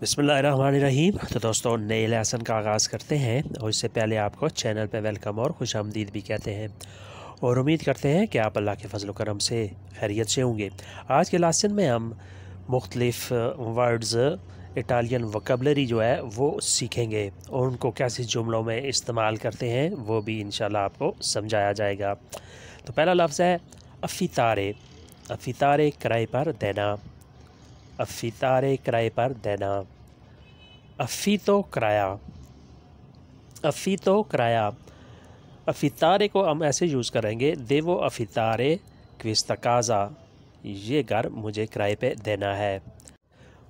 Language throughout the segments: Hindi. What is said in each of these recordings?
बिसमीम तो दोस्तों, नए लेसन का आगाज़ करते हैं और इससे पहले आपको चैनल पर वेलकम और खुश आमदीद भी कहते हैं। और उम्मीद करते हैं कि आप अल्लाह के फजल करम से खैरियत से होंगे। आज के लेसन में हम मुख्तलिफ़ वर्ड्स, इटालियन वकबलरी जो है, वो सीखेंगे और उनको कैसे जुमलों में इस्तेमाल करते हैं, वो भी इन आपको समझाया जाएगा। तो पहला लफ्ज़ है अफ़ी तारे अफ़ी तारे किराए पर देना। अफ़ीतारे किराए पर देना। अफ़ीतो किराया। अफ़ीतो किराया। अफ़ी तारे को हम ऐसे यूज़ करेंगे, देवो अफ़ीतारे क्विस्तकाज़ा। ये घर मुझे किराए पे देना है।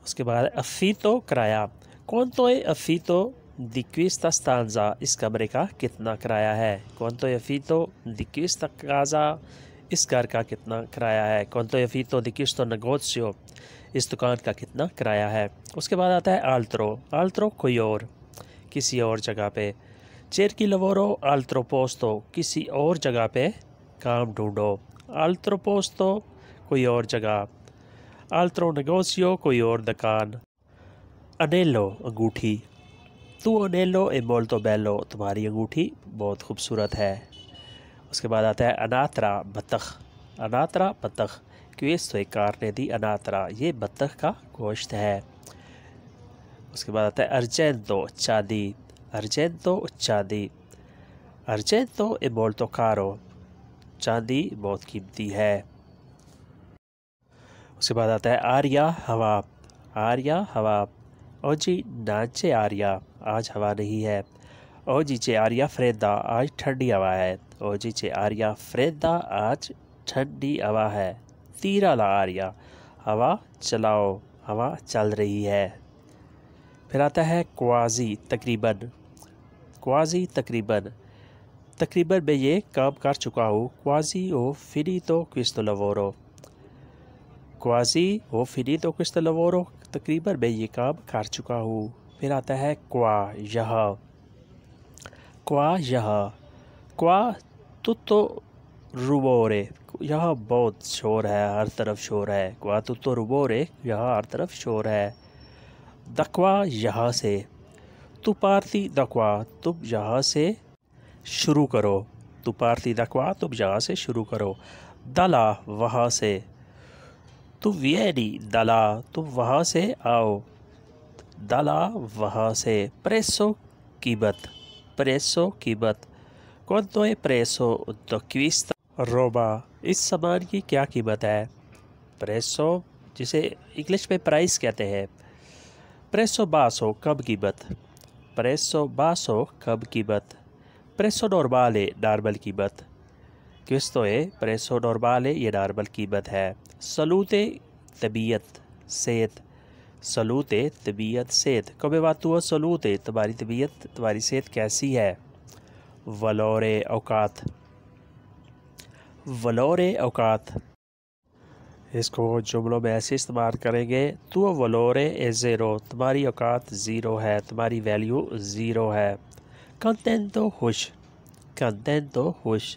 उसके बाद अफ़ी तो किराया। कौन तो है अफ़ीतो दिक्विस्ता स्तानजा इस कमरे का कितना किराया है? कौन तो अफ़ीतो दिक्विस्ता इस घर का कितना किराया है? कौन तो अफी तो अफ़ीतो दिक्विस्तो नगोत्सियो? इस दुकान का कितना किराया है। उसके बाद आता है आल्त्रो। आल्त्रो कोई और, किसी और जगह पे। चेर की लवोरो, आल्त्रो पोस्तो, किसी और जगह पे काम ढूंढो। आल्त्रो पोस्तो, कोई और जगह। आल्त्रो नगोसियो, कोई और दुकान। अनेलो अंगूठी। तू अनेलो ए बोल तो बेलो, तुम्हारी अंगूठी बहुत खूबसूरत है। उसके बाद आता है अनात्रा बतख अनात्रा बतख क्वेस्तो ने दी अनातरा ये बत्तख का गोश्त है। उसके बाद आता है, अर्जेंतो चांदी। अर्जेंतो चांदी। अर्जेंतो ए बोल्तो कारो। चांदी बहुत कीमती है। उसके बाद आता है, आर्या हवा। आर्या हवा। ओ जी, नाचे आर्या। आज हवा नहीं है। ओ जी, चे आर्या फ्रेदा आज ठंडी हवा है। ओ जी, चे आर्या फ्रेदा आज ठंडी हवा है। तीरा ला आरिया हवा चलाओ, हवा चल रही है। फिर आता है क्वाजी तकरीबन। क्वाजी तकरीबन। तकरीबन मैं ये काम कर चुका हूँ। क्वाजी ओ फिनी तो क्विस्तो लवोरो। क्वाजी ओ फिनी तो क्विस्तो लवोरो। तकरीबन मैं ये काम कर चुका हूँ। फिर आता है क्वा यह। क्वा यह। क्वा तो रुबोरे यहाँ बहुत शोर है, हर तरफ़ शोर है। क्वा तो रुबोरे यहाँ हर तरफ़ शोर है। दकवा यहाँ से। तू पारती दकवा, तुम यहाँ से शुरू करो। तू पारती दकवा, तुम यहाँ से शुरू करो। दला वहाँ से। तू वियरी, दला, तुम वहाँ से आओ। दला वहाँ से। प्रेसो कीबत प्रेसो कीबत कौन तो प्रेसो? तो क्विस्ता। रोबा, इस सामान की क्या कीमत है? प्रेसो, जिसे इंग्लिश में प्राइस कहते हैं। प्रेसो बासो, कब कीमत? प्रेसो बासो, कब कीमत? प्रेसो नॉर्माले, नॉर्मल कीमत। क्विस्तो है, प्रेसो नॉर्माले, ये नॉर्मल कीमत है। सलूत, तबीयत, सेहत। सलूत, तबीयत, सेहत। कब बात हुआ सलूत, तुम्हारी तबीयत, तुम्हारी सेहत कैसी है? वलोरे, औकात। वलोर अवकात इसको जुमलों में ऐसे इस्तेमाल करेंगे तो वलोर ए ज़ीरो, तुम्हारी औकात ज़ीरो है, तुम्हारी वैल्यू ज़ीरो है। कंटेंटो खुश कंटेंटो खुश।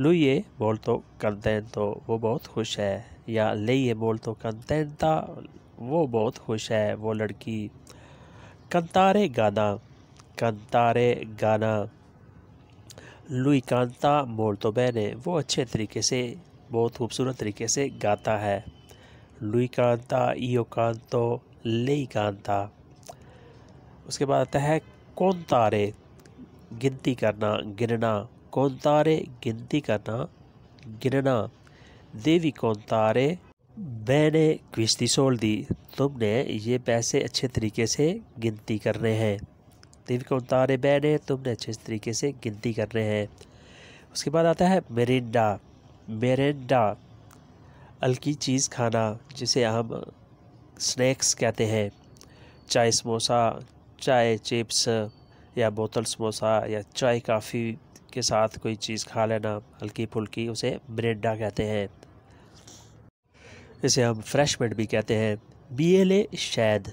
लुए बोल तो कंटेंटो, वो बहुत खुश है। या ले बोल तो कंटेंटा, वो बहुत खुश है, वो लड़की। कंतारे गाना कंतारे गाना। लुई कांता बैने वो अच्छे तरीके से, बहुत खूबसूरत तरीके से गाता है। लुई कांता ईओ कांतो ले कांता। उसके बाद आता है कौन तारे, गिनती करना, गिनना। कौन तारे, गिनती करना, गिनना। देवी कौन तारे मैंने क्विश्ती सोल दी। तुमने ये पैसे अच्छे तरीके से गिनती करने हैं। तीन को उतारे बैने तुमने अच्छे तरीके से गिनती करने हैं। उसके बाद आता है मेरिंडा। मेरेंडा हल्की चीज़ खाना, जिसे हम स्नैक्स कहते हैं। चाय समोसा, चाय चिप्स, या बोतल समोसा, या चाय काफ़ी के साथ कोई चीज़ खा लेना, हल्की फुल्की उसे मरिंडा कहते हैं। इसे हम फ्रेश मिनट भी कहते हैं। बी एल ए शैद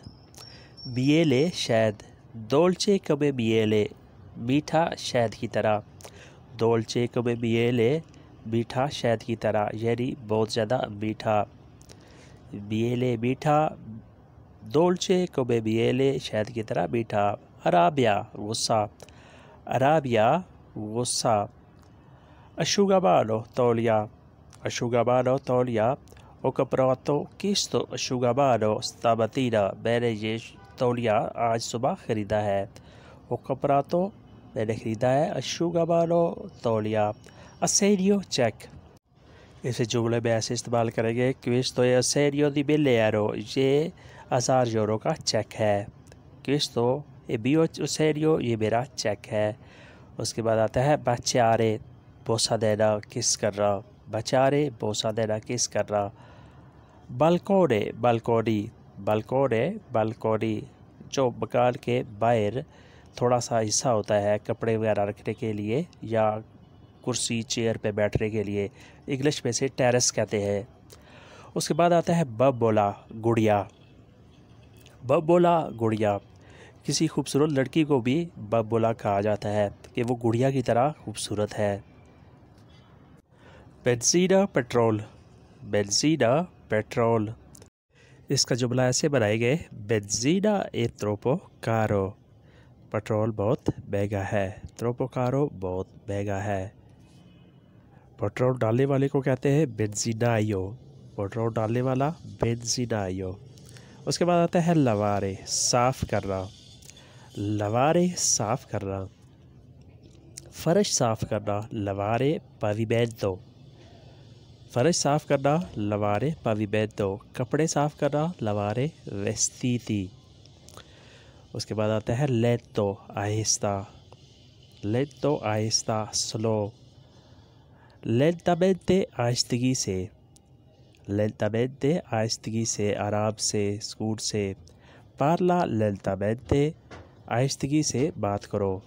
बी एल ए शैद दोलचे कमे मियेले मीठा शहद की तरह। दोलचे कमे मियेले मीठा शहद की तरह, यानी बहुत ज़्यादा मीठा मियेले मीठा दोलचे कोबेबियले शहद की तरह मीठा अराबिया, गुस्सा। अराबिया, गुस्सा। asciugamano तौलिया। asciugamano तौलिया। ho comprato questo asciugamano stamattina ये तौलिया आज सुबह ख़रीदा है। ho तो मैंने ख़रीदा है asciugamano तौलिया। असेरियो चेक। इसे जुमले में ऐसे इस्तेमाल करेंगे क्विस्तो या सेरियो दी बिल ये हज़ार यूरो का चेक है। क्विश तो ये बियो सेरियो ये मेरा चेक है। उसके बाद आता है बच्चारे बोसा देना किस कर रहा? बचारे, बोसा देना किस कर रहा? बलकोने बलकोनी। बलकोने बलकोनी जो मकान के बाहर थोड़ा सा हिस्सा होता है कपड़े वगैरह रखने के लिए या कुर्सी, चेयर पे बैठने के लिए, इंग्लिश में से टेरेस कहते हैं। उसके बाद आता है बब बोला गुड़िया। बब बोला गुड़िया। किसी खूबसूरत लड़की को भी बब बोला कहा जाता है कि वो गुड़िया की तरह खूबसूरत है। बेंजीना पेट्रोल। बेंजीना पेट्रोल। इसका जुमला ऐसे बनाए गए बेंजीना ए त्रोपो कारो पेट्रोल बहुत महँगा है। त्रोपो कारो बहुत महँगा है। पेट्रोल डालने वाले को कहते हैं बेंजीनायो पेट्रोल डालने वाला बेंजीनायो उसके बाद आता है लवारे, साफ़ करना। लवारे साफ़ करना। फ़र्श साफ़ करना। लवारे पविमेंतो फ़र्श साफ़ करना, लवारे पविमेंतो कपड़े साफ़ करना, लवारे वेस्तीती उसके बाद आता है लेतो आहिस्ता। लेतो आहिस्ता, स्लो। lentamente आहिस्तगी से। lentamente आहिस्तगी से आराम से, स्कूट से। पार्ला lentamente आहिस्तगी से, बात करो।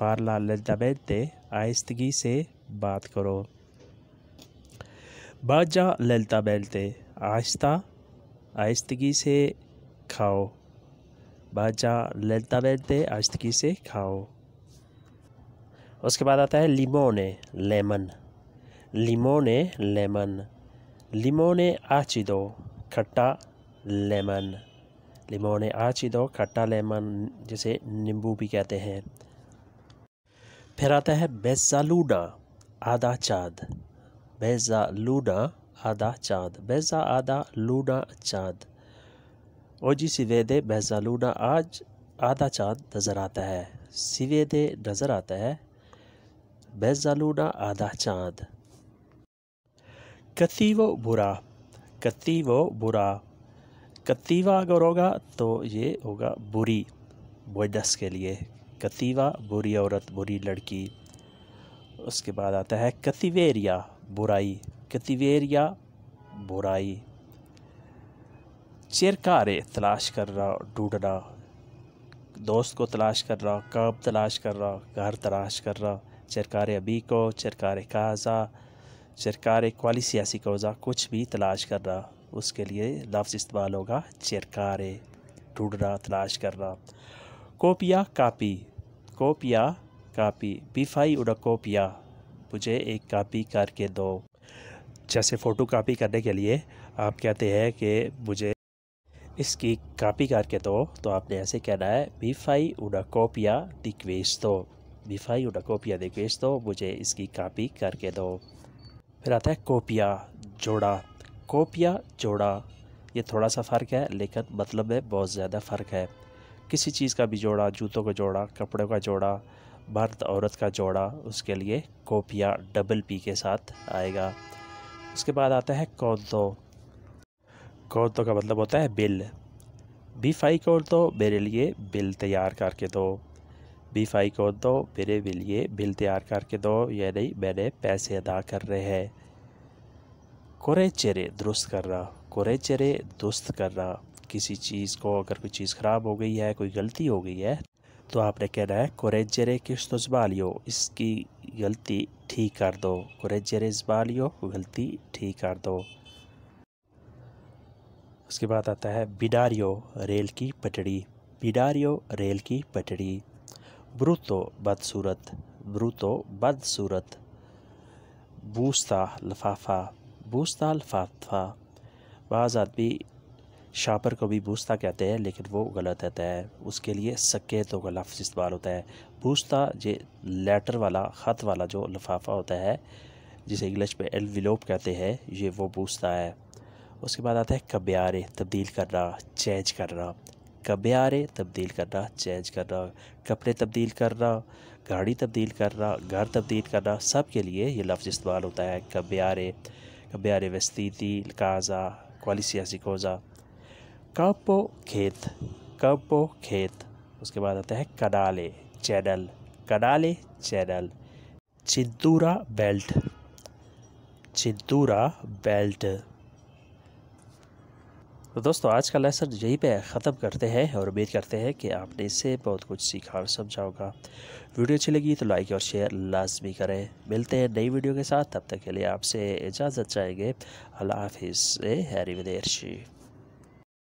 पार्ला lentamente आहिस्तगी से, बात करो। बाजा ललता बैलते, आहिस्ता, आहिस्तगी से खाओ। बाजा ललता बैलते, आहिस्तगी से खाओ। उसके बाद आता है लिमोने, lemon. limone lemon. limone acido खट्टा, लेमन। लिमोने आचिदो, खट्टा, लेमन, जिसे नींबू भी कहते हैं। फिर आता है बेजालूडा आधा चाँद। बेजालूडा आधा चाँद बेजा आधा लूडा चाँद ओजी सिवेदे बेजालूडा आज आधा चाँद नज़र आता है सिवेदे नज़र आता है बेजालूडा आधा चाँद कतीवो बुरा कतीवो बुरा कतीवा अगर होगा तो ये होगा बुरी बोडस के लिए कतीवा बुरी औरत बुरी लड़की उसके बाद आता है कतिवेरिया बुराई कतिवेरिया बुराई। चिरकारे तलाश कर रहा ढूंढना दोस्त को तलाश कर रहा, कब तलाश कर रहा, घर तलाश कर रहा। चिरकारे अभी को, चिरकारे काजा सरकार वाली सियासी कोज़ा, कुछ भी तलाश कर रहा। उसके लिए लफ्ज़ इस्तेमाल होगा, चरकार। ढूंढना तलाश कर रहा। कोपिया कापी कोपिया कापी, बिफाई उड़ा कोपिया। मुझे एक कापी करके दो। जैसे फ़ोटो कापी करने के लिए आप कहते हैं कि मुझे इसकी कापी करके दो तो आपने ऐसे कहना है बीफाई उड़ा कॉपिया दिक्वेश दो बिफाई उड़ा कॉपिया दिक्वेश दो मुझे इसकी कापी करके दो। फिर आता है कॉपिया जोड़ा। कोपिया जोड़ा। ये थोड़ा सा फ़र्क है, लेकिन मतलब में बहुत ज़्यादा फ़र्क है। किसी चीज़ का भी जोड़ा, जूतों का जोड़ा, कपड़ों का जोड़ा मर्द औरत का जोड़ा उसके लिए कोपिया डबल पी के साथ आएगा। उसके बाद आता है कौतो कौतो का मतलब होता है बिल। बी फाई कौन तो मेरे लिए बिल तैयार करके दो। बी फाई को दो मेरे लिए बिल तैयार करके दो या नहीं, मैंने पैसे अदा कर रहे हैं। कोरे चेरे दुरुस्त कर रहा कोरे चेरे दुरुस्त कर रहा किसी चीज़ को, अगर कोई चीज़ ख़राब हो गई है, कोई गलती हो गई है तो आपने कहना है, कोरेजरे किस तो जबालियो इसकी गलती ठीक कर दो। कोरेजरे जबालियो, गलती ठीक कर दो। उसके बाद आता है, बिडारियो, रेल की पटड़ी। बिडारियो, रेल की पटड़ी। ब्रूतो, बदसूरत। ब्रूतो, बदसूरत। बूस्ता, लफाफा। बूस्ता, लफाफा। बाज़ आदमी शापर को भी बूस्ता कहते हैं, लेकिन वो गलत होता है उसके लिए सक्के तो का लफ्ज़ इस्तेमाल होता है। बूस्ता ये लेटर वाला, ख़त वाला जो लिफाफा होता है, जिसे इंग्लिश में एलविलोप कहते हैं, ये वो बूस्ता है। उसके बाद आता है कब्यारे, तब्दील करना, चेंज करना। कब्यारे, तब्दील करना, चेंज करना। कपड़े तब्दील करना, गाड़ी तब्दील करना, घर तब्दील करना, सब के लिए ये लफ्ज़ इस्तेमाल होता है, कब्यारे। कब्यारे वस्तीती काजा, क्वालिसिया सिकोजा। कपो खेत कपो खेत। उसके बाद आता है कडाले चैनल कडाले चैनल चिंतूरा बेल्ट चिंतूरा बेल्ट। तो दोस्तों, आज का लेसन यहीं पे ख़त्म करते हैं और उम्मीद करते हैं कि आपने इससे बहुत कुछ सीखा और समझा होगा। वीडियो अच्छी लगी तो लाइक और शेयर लाजमी करें। मिलते हैं नई वीडियो के साथ। तब तक के लिए आपसे इजाज़त चाहेंगे। अल्लाह हाफिज़। हैरी विदेशी।